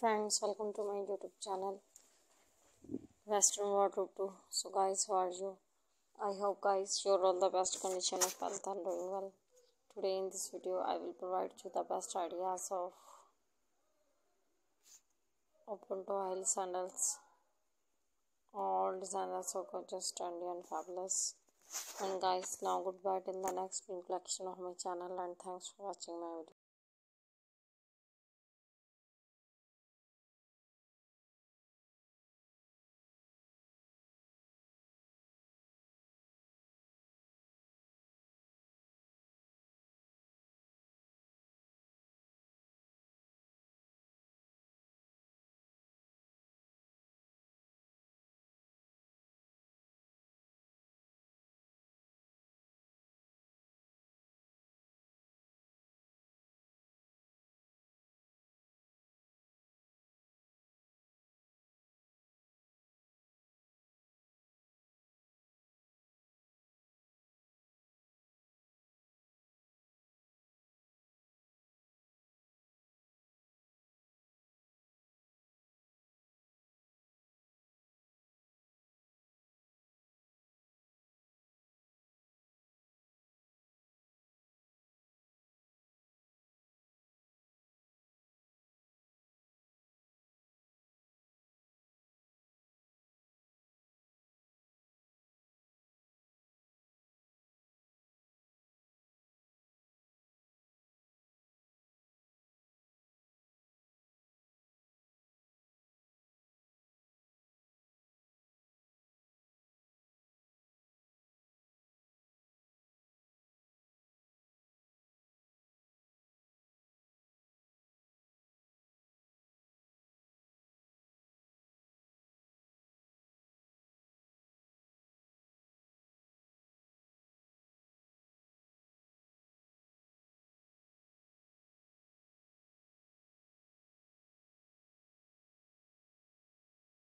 friends welcome to my youtube channel western wardrobe 2 so guys how are you? I hope guys you're all the best condition of health and doing well. Today in this video i will provide you the best ideas of open toe heel sandals. All designs are so gorgeous trendy and fabulous. And guys now goodbye till the next new collection of my channel and thanks for watching my video.